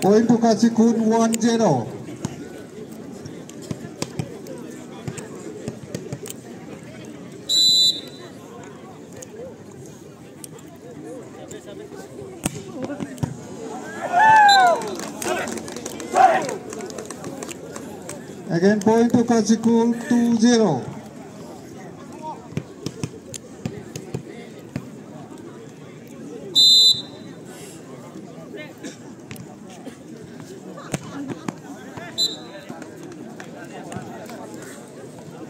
Point to Kachikun 1-0. Again point to Kachikul 2-0.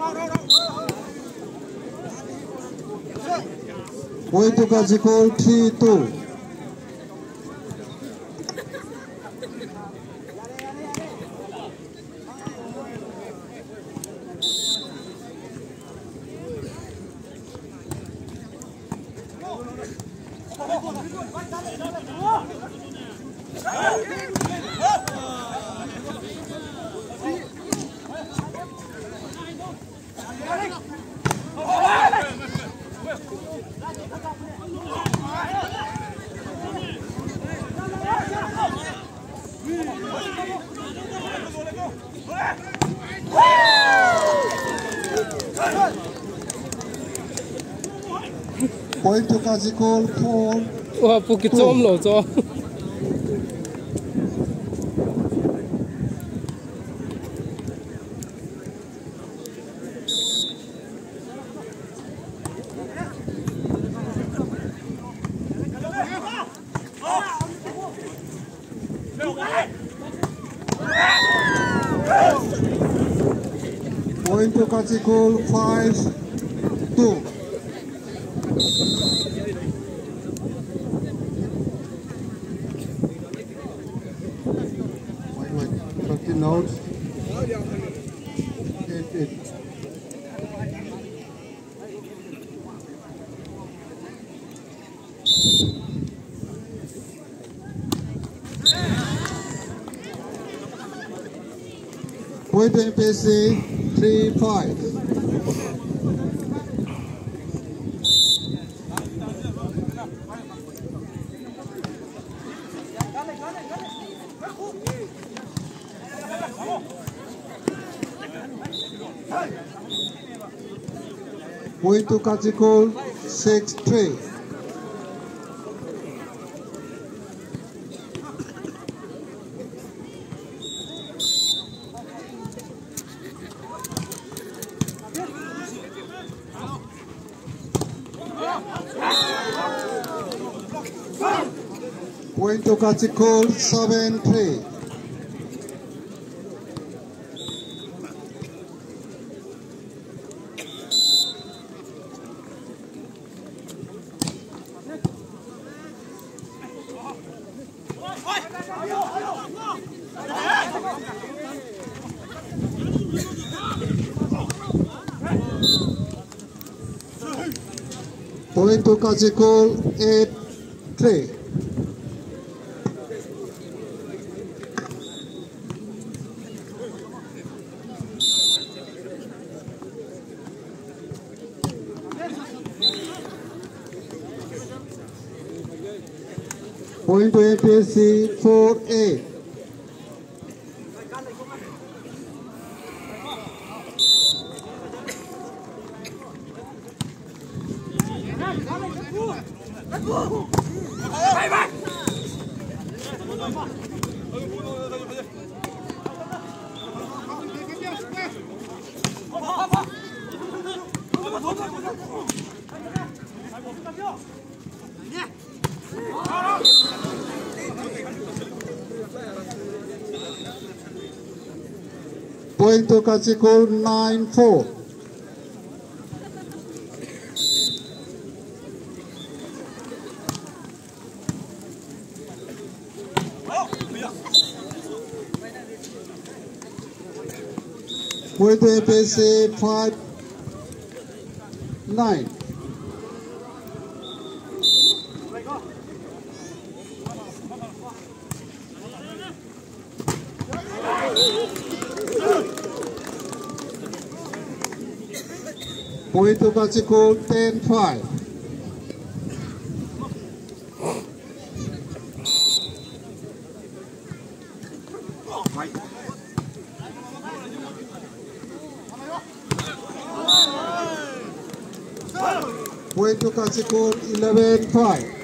point to MPSC 2 all. Point to Kachikhul 3-2. Point magical pole. 와, 북기점 넣어줘. Point to Kachikhul, 5. 13 notes. Eight, eight. Point to MPSC 3-5. Point to Kachikhul 6-3. Point to Kachikhul 7-3. Point to Kachikhul 8-3. Point to MPSC 4A. Point to Kachikhul 9-4. Point to MPSC 5-9. Point to Kachikhul 10-5. Point to Kachikhul 11-5.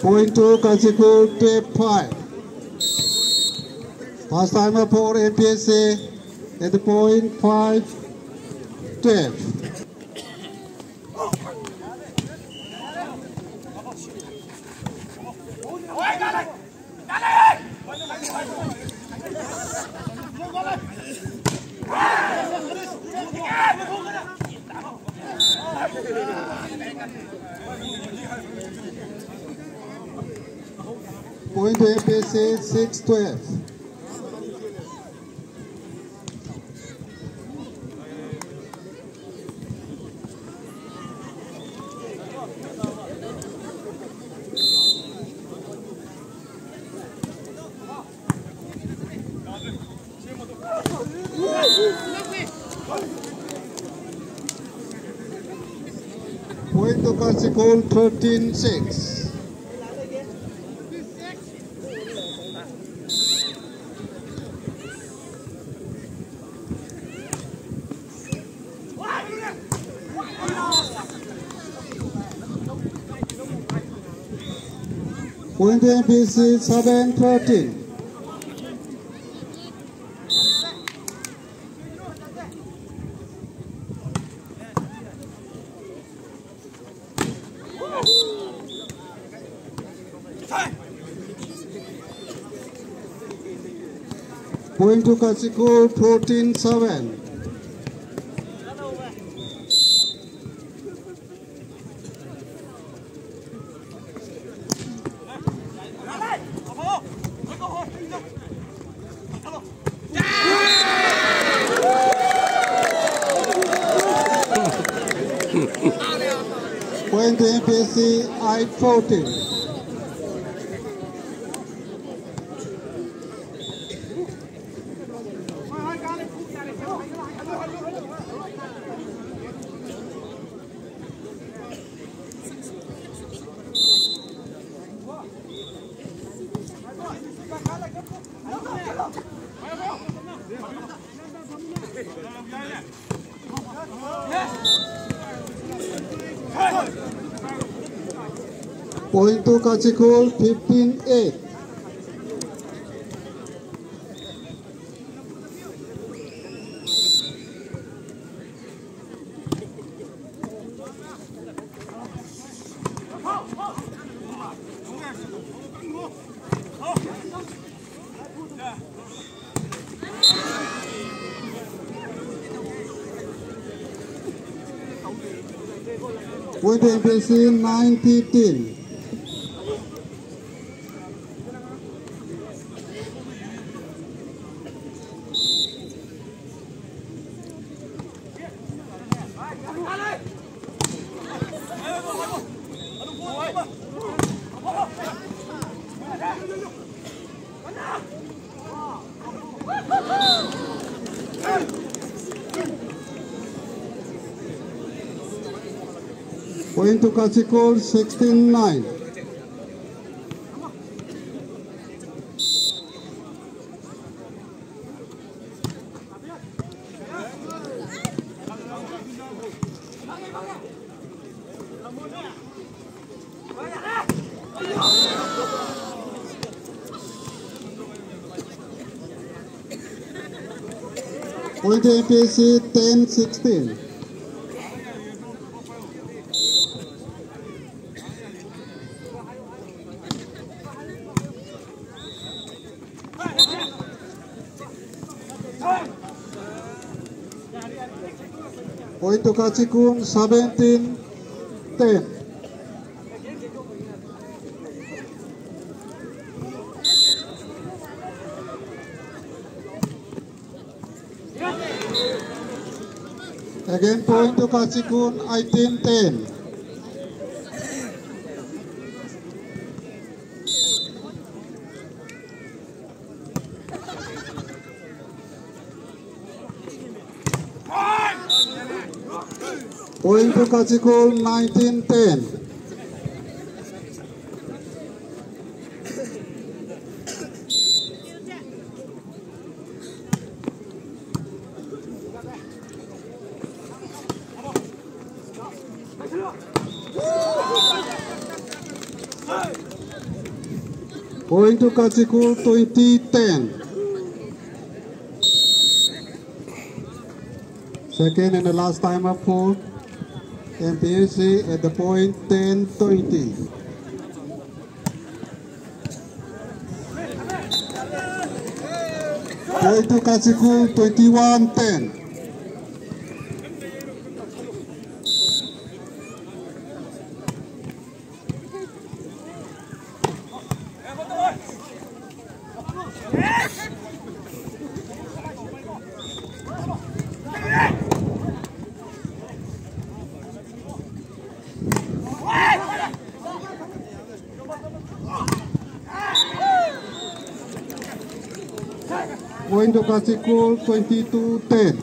Point to Kachikhul 12-5. First timer for MPSC at point 5 12. Point to MPSC 6 12. Point to Kachikhul 13 6. To MPSC 7 13. Point to Kachikhul 14 7. To MPSC 8 point to Kachikul 15-8. Point to 9-15. into Kachikhul 16-9. Point MPSC 10-16. going to Kachikun, 17-10. Again, point to Kachikun, 18-10. 10. Point to Kachikhul 19 10. Going to Kachikhul 2010. Second and the last time up for MPSC at the point 10.30. Puerto 21.10. Indo Classical 22-10.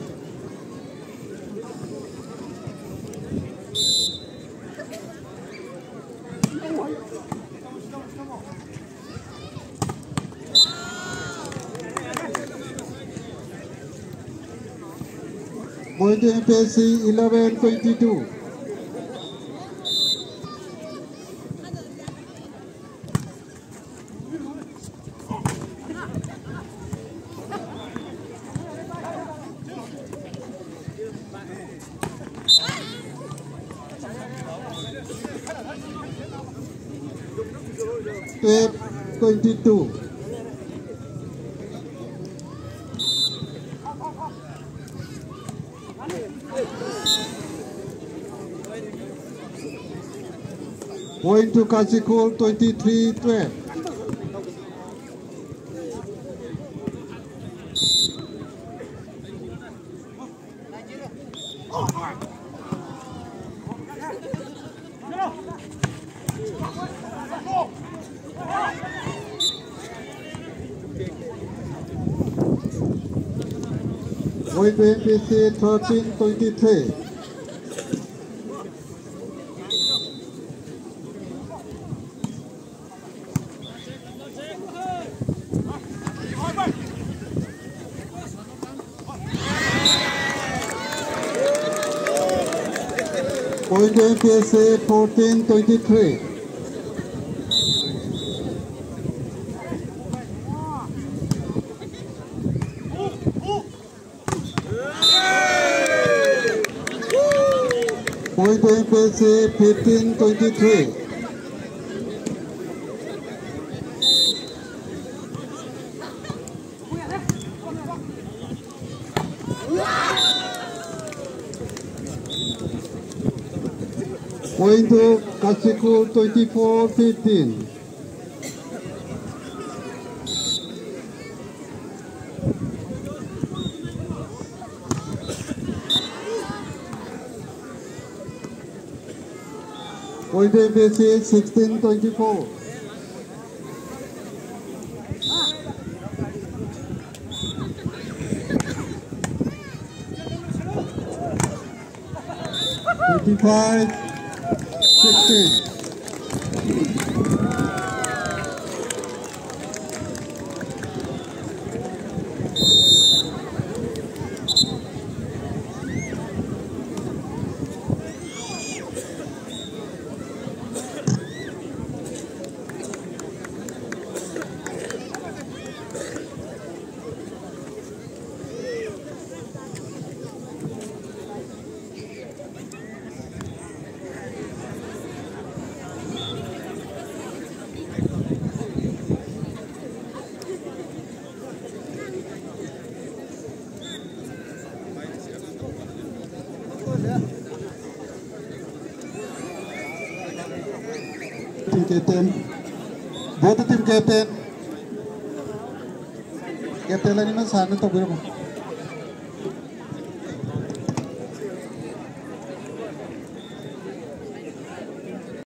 Point MPC 11-22. 11 22. Twelve twenty-two. Going to Kachikhul twenty-three twelve. with MPC 1323. Point MPC 1423. point by PC 15-23. Point to Kashiku 24-15. MPSC sixteen twenty-four. Twenty-five sixteen. Team captain. Captain lagi mana sana tu berapa?